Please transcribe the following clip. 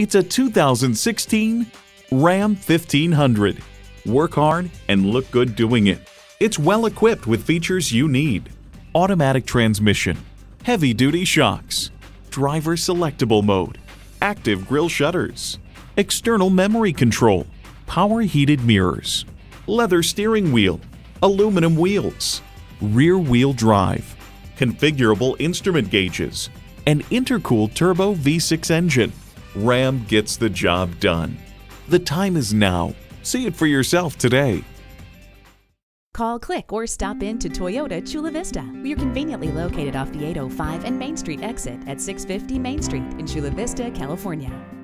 It's a 2016 Ram 1500. Work hard and look good doing it. It's well equipped with features you need. Automatic transmission, heavy duty shocks, driver selectable mode, active grille shutters, external memory control, power heated mirrors, leather steering wheel, aluminum wheels, rear wheel drive, configurable instrument gauges, an intercooled turbo V6 engine. Ram gets the job done. The time is now. See it for yourself today. Call, click, or stop in to Toyota Chula Vista. We are conveniently located off the 805 and Main Street exit at 650 Main Street in Chula Vista, California.